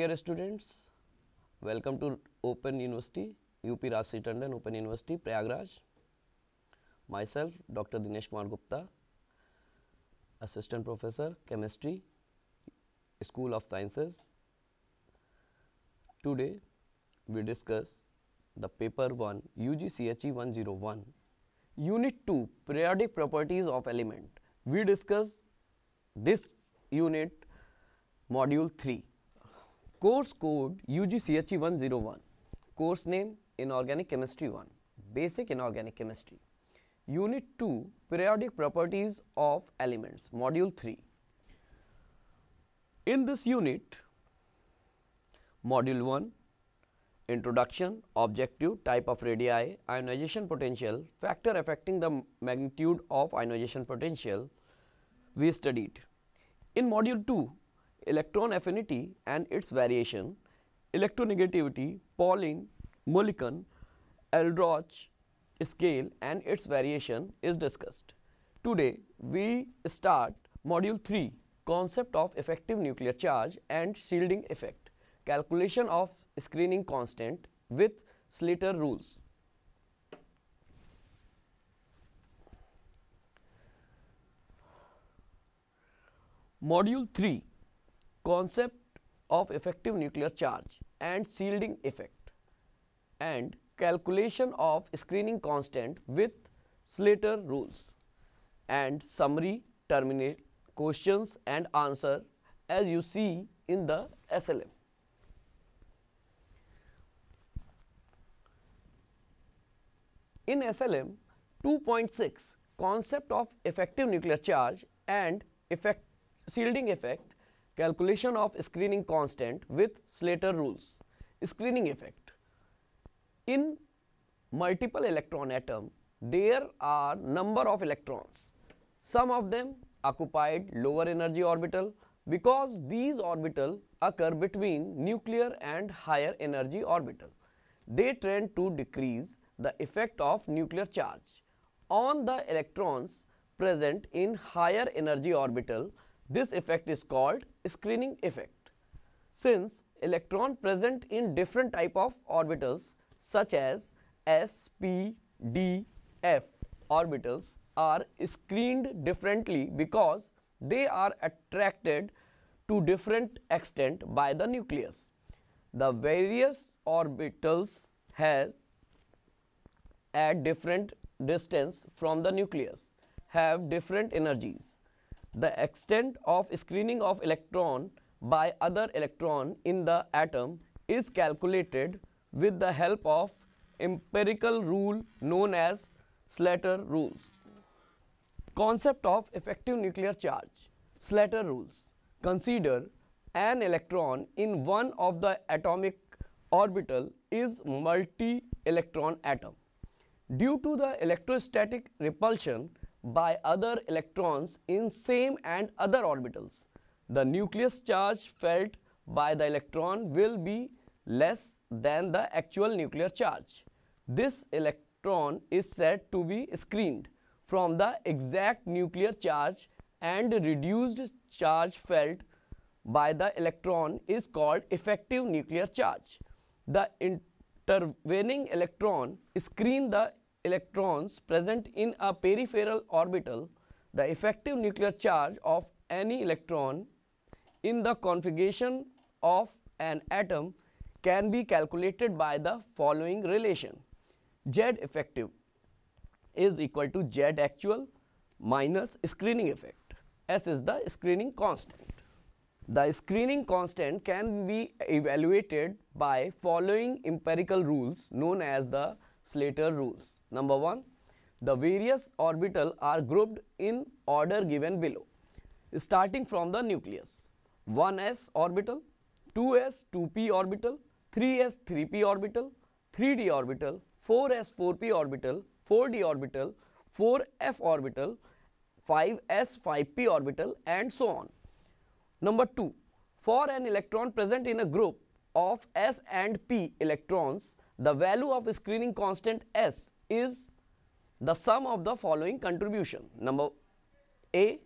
Dear students welcome to open university UP Rashtriya Tandon open university Prayagraj myself doctor Dinesh Kumar Gupta assistant professor chemistry school of sciences today we discuss the paper one U G C H E one zero one unit two periodic properties of element we discuss this unit module three course code UGCHE 101 course name Inorganic Chemistry 1 Basic Inorganic Chemistry. Unit 2 Periodic Properties of Elements Module 3 In this unit Module 1 Introduction, Objective, Type of radii, Ionization potential, Factor affecting the magnitude of ionization potential we studied. In Module 2 Electron affinity and its variation, Electronegativity, Pauling, Mulliken, Allred scale and its variation is discussed. Today we start Module 3 Concept of effective nuclear charge and shielding effect calculation of screening constant with Slater rules. Module 3 Concept of effective nuclear charge and shielding effect and calculation of screening constant with Slater rules and summary terminate questions and answer as you see in the SLM. In SLM 2.6 concept of effective nuclear charge and effect shielding effect calculation of screening constant with Slater rules. Screening effect. In multiple electron atom there are number of electrons. Some of them occupied lower energy orbital because these orbital occur between nuclear and higher energy orbital. They tend to decrease the effect of nuclear charge on the electrons present in higher energy orbital this effect is called screening effect. Since electron present in different type of orbitals such as s, p, d, f orbitals are screened differently because they are attracted to different extent by the nucleus. The various orbitals has at different distance from the nucleus have different energies. The extent of screening of electron by other electron in the atom is calculated with the help of empirical rule known as Slater rules. Concept of effective nuclear charge Slater rules consider an electron in one of the atomic orbital is multi electron atom Due to the electrostatic repulsion by other electrons in same and other orbitals, the nucleus charge felt by the electron will be less than the actual nuclear charge. This electron is said to be screened from the exact nuclear charge and reduced charge felt by the electron is called effective nuclear charge. The intervening electron screen the electrons present in a peripheral orbital, the effective nuclear charge of any electron in the configuration of an atom can be calculated by the following relation. Z effective is equal to Z actual minus screening effect. S is the screening constant. The screening constant can be evaluated by following empirical rules known as the Slater rules. Number 1, the various orbital are grouped in order given below, starting from the nucleus. 1s orbital, 2s 2p orbital, 3s 3p orbital, 3d orbital, 4s 4p orbital, 4d orbital, 4f orbital, 5s 5p orbital and so on. Number 2, for an electron present in a group of s and p electrons, the value of screening constant S is the sum of the following contribution. Number A,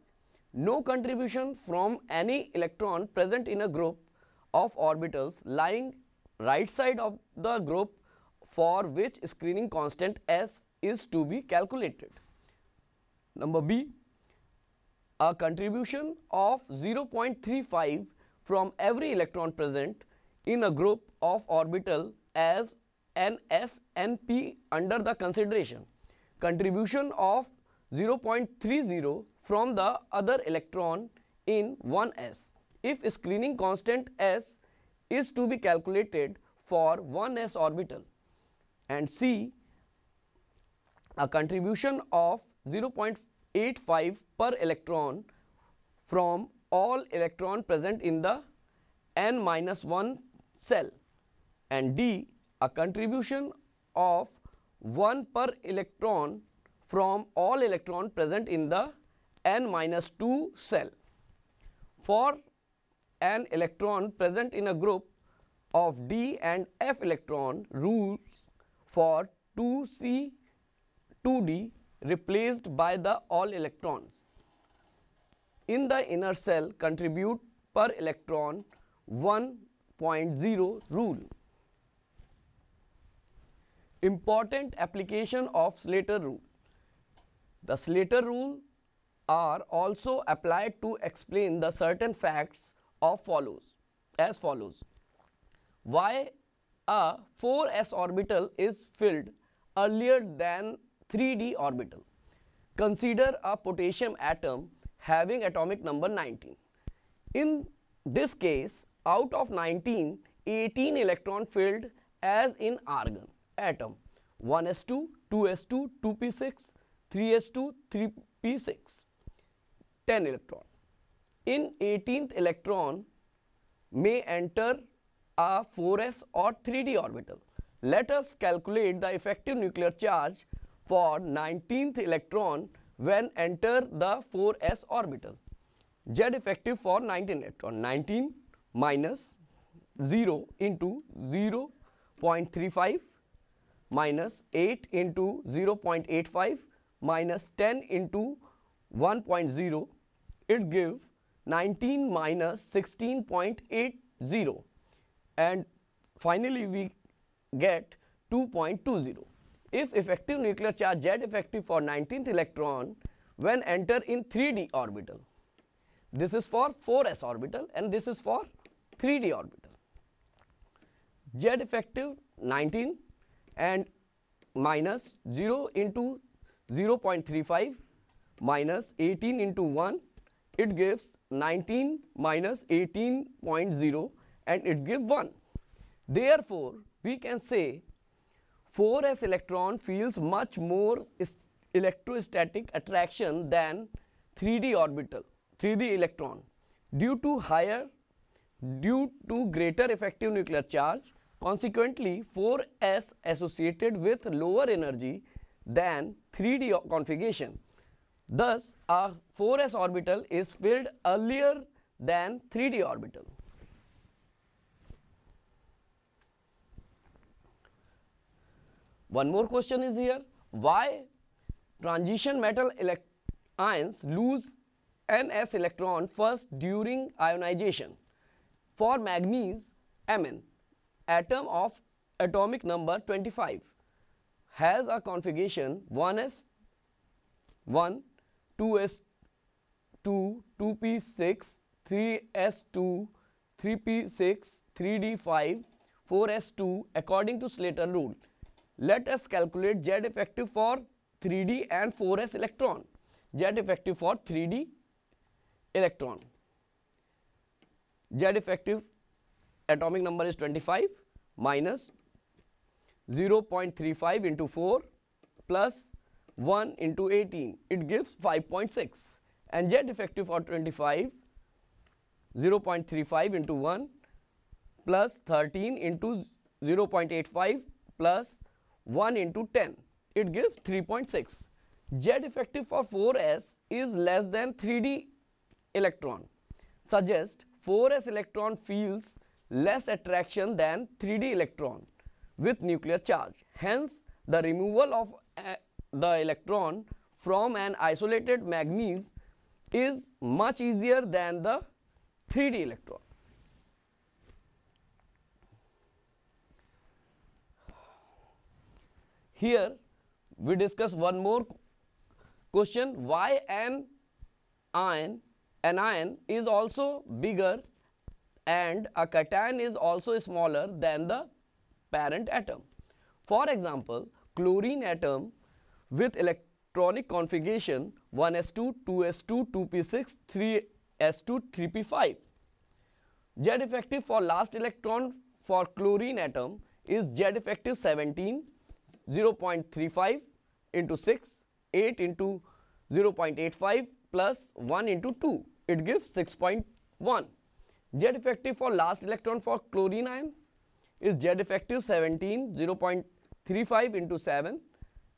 no contribution from any electron present in a group of orbitals lying right side of the group for which screening constant S is to be calculated. Number B, a contribution of 0.35 from every electron present in a group of orbital as ns n s p under the consideration. Contribution of 0.30 from the other electron in 1s. If screening constant s is to be calculated for 1s orbital and C a contribution of 0.85 per electron from all electron present in the n minus 1 cell and D a contribution of 1 per electron from all electron present in the n minus 2 cell. For an electron present in a group of d and f electron rules for 2c 2d replaced by the all electrons. In the inner cell contribute per electron 1.0 rule. Important application of Slater rule. The Slater rule are also applied to explain the certain facts of follows as follows. Why a 4s orbital is filled earlier than 3d orbital. Consider a potassium atom having atomic number 19. In this case out of 19 18 electron filled as in argon atom 1s2 2s2 2p6 3s2 3p6 10 electron. In 18th electron may enter a 4s or 3d orbital. Let us calculate the effective nuclear charge for 19th electron when enter the 4s orbital. Z effective for 19 electron 19 minus 0 into 0 0.35 minus 8 into 0.85 minus 10 into 1.0 it gives 19 minus 16.80 and finally we get 2.20. If effective nuclear charge Z effective for 19th electron when enter in 3d orbital. This is for 4s orbital and this is for 3d orbital. Z effective 19 and minus 0 into 0.35 minus 18 into 1 it gives 19 minus 18.0 and it gives 1. Therefore, we can say 4s electron feels much more electrostatic attraction than 3d orbital 3d electron due to higher due to greater effective nuclear charge consequently 4s associated with lower energy than 3d configuration. Thus a 4s orbital is filled earlier than 3d orbital. One more question is here. Why transition metal ions lose ns electron first during ionization. For manganese Mn atom of atomic number 25 has a configuration 1s 1 2s2 2p6 3s2 3p6 3d5 4s2 according to Slater rule let us calculate Z effective for 3D and 4s electron. Z effective for 3D electron. Z effective atomic number is 25 minus 0.35 into 4 plus 1 into 18 it gives 5.6 and Z effective for 25 0.35 into 1 plus 13 into 0.85 plus 1 into 10 it gives 3.6 z effective for 4s is less than 3d electron. Suggest 4s electron feels less attraction than 3d electron with nuclear charge. Hence, the removal of uh, the electron from an isolated manganese is much easier than the 3d electron. Here, we discuss one more question why an ion an ion is also bigger and a cation is also smaller than the parent atom. For example, chlorine atom with electronic configuration 1s2, 2s2, 2p6, 3s2, 3p5. Z effective for last electron for chlorine atom is Z effective 17, 0.35 into 6, 8 into 0.85 plus 1 into 2. It gives 6.1. Z effective for last electron for chlorine ion is Z effective 17, 0.35 into 7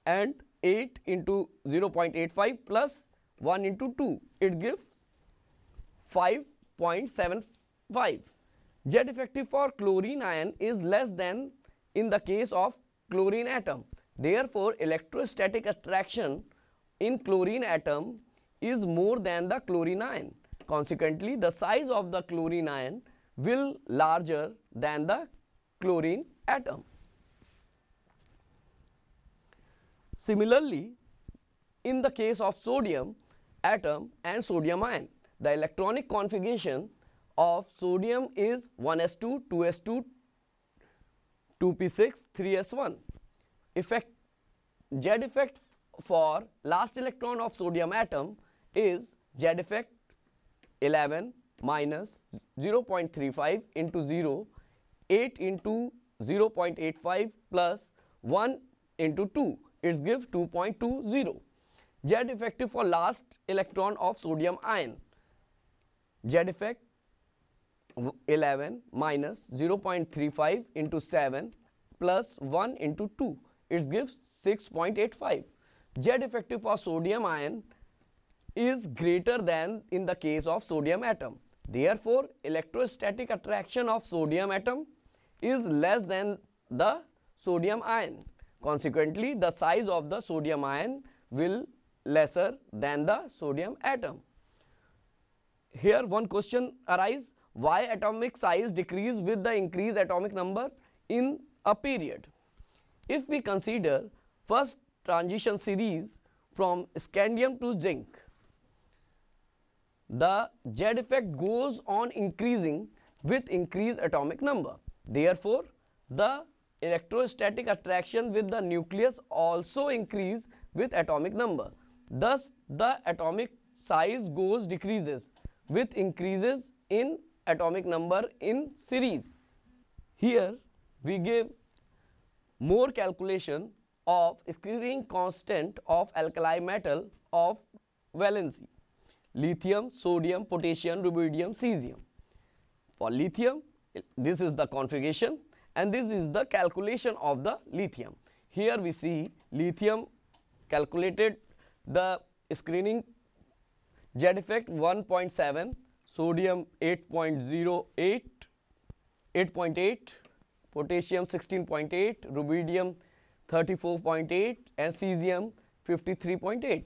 and 8 into 0.85 plus 1 into 2. It gives 5.75. Z effective for chlorine ion is less than in the case of chlorine atom. Therefore, electrostatic attraction in chlorine atom is more than the chlorine ion. Consequently, the size of the chlorine ion will larger than the chlorine atom. Similarly, in the case of sodium atom and sodium ion, the electronic configuration of sodium is 1s2, 2s2, 2p6, 3s1. Effect Z effect for last electron of sodium atom is Z effect 11 minus 0.35 into 0, 8 into 0.85 plus 1 into 2, it gives 2.20. Z effective for last electron of sodium ion, Z effect 11 minus 0.35 into 7 plus 1 into 2, it gives 6.85. Z effective for sodium ion is greater than in the case of sodium atom. Therefore, electrostatic attraction of sodium atom is less than the sodium ion. Consequently, the size of the sodium ion will lesser than the sodium atom. Here one question arise why atomic size decrease with the increased atomic number in a period. If we consider first transition series from scandium to zinc, the Z effect goes on increasing with increased atomic number. Therefore, the electrostatic attraction with the nucleus also increase with atomic number. Thus, the atomic size goes decreases with increases in atomic number in series. Here, we give more calculation of screening constant of alkali metal of valency lithium, sodium, potassium, rubidium, cesium. For lithium, this is the configuration and this is the calculation of the lithium. Here we see lithium calculated the screening Z effect 1.7, sodium 8.08, 8.8, potassium 16.8, rubidium 34.8 and cesium 53.8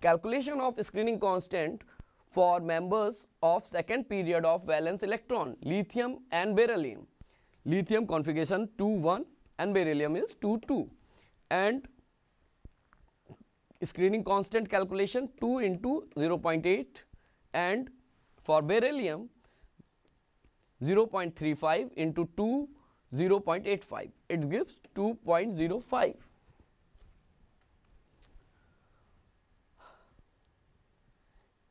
calculation of screening constant for members of second period of valence electron lithium and beryllium. Lithium configuration 2 1 and beryllium is 2 2 and screening constant calculation 2 into 0.8 and for beryllium 0.35 into 2 0.85 it gives 2.05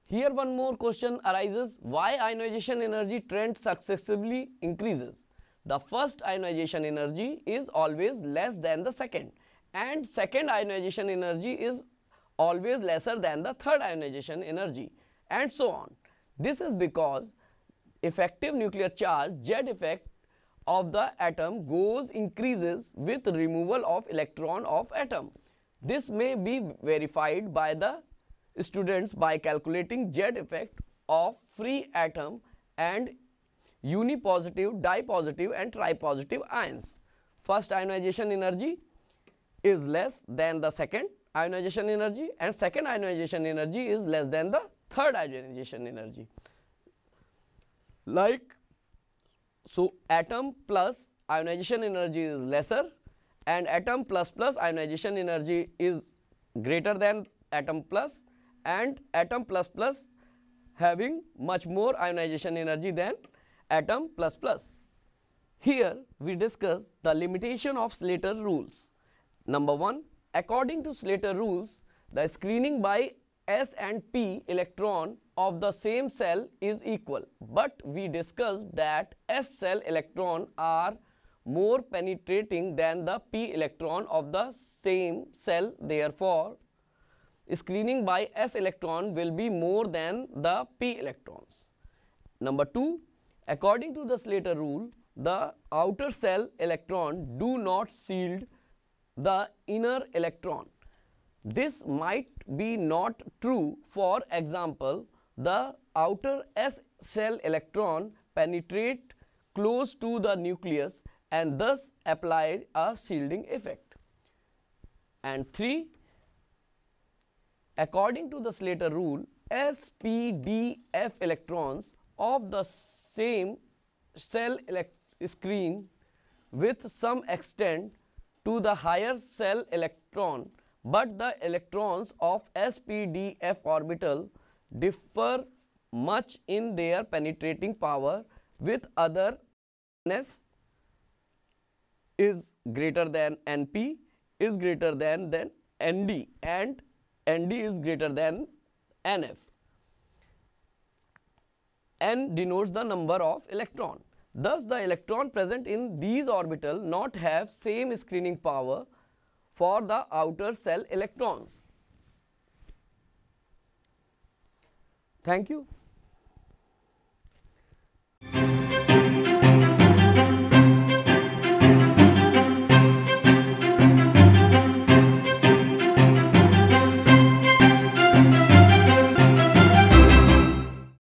Here one more question arises why ionization energy trend successively increases. The first ionization energy is always less than the second and second ionization energy is always lesser than the third ionization energy and so on. This is because effective nuclear charge Z effect of the atom goes increases with removal of electron of atom. This may be verified by the students by calculating Z effect of free atom and unipositive, dipositive and tripositive ions. First ionization energy is less than the second ionization energy and second ionization energy is less than the third ionization energy. Like so atom plus ionization energy is lesser and atom plus plus ionization energy is greater than atom plus and atom plus plus having much more ionization energy than atom plus plus. Here we discuss the limitation of Slater rules. Number 1 according to Slater rules the screening by S and P electron of the same cell is equal, but we discussed that S cell electron are more penetrating than the p electron of the same cell therefore screening by s electron will be more than the p electrons. Number 2 according to the Slater rule the outer cell electron do not shield the inner electron. This might be not true for example the outer S cell electron penetrate close to the nucleus and thus apply a shielding effect. And 3 according to the Slater rule S, P, D, F electrons of the same cell screen with some extent to the higher cell electron, but the electrons of S, P, D, F orbital differ much in their penetrating power with other s is greater than NP is greater than than ND and ND is greater than NF. N denotes the number of electron. Thus, the electron present in these orbital not have same screening power for the outer cell electrons. Thank you.